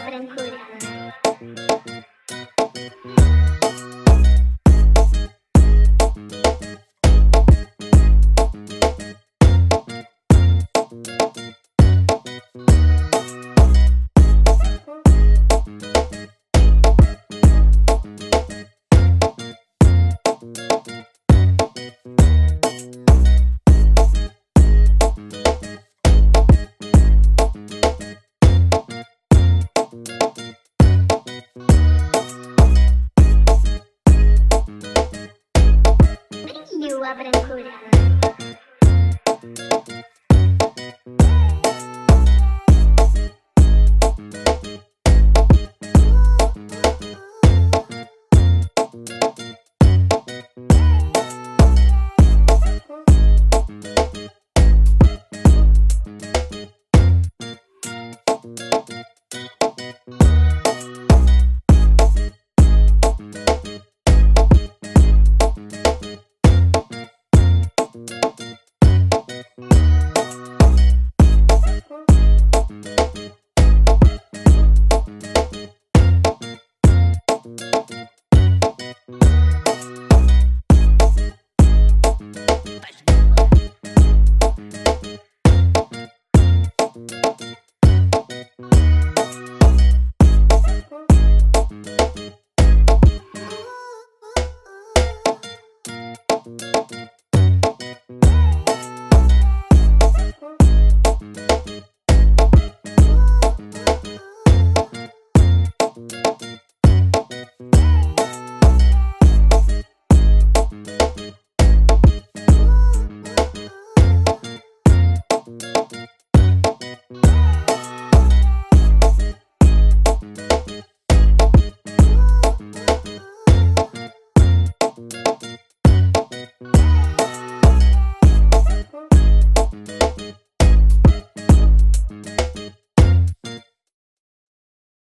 brancura. Brancura.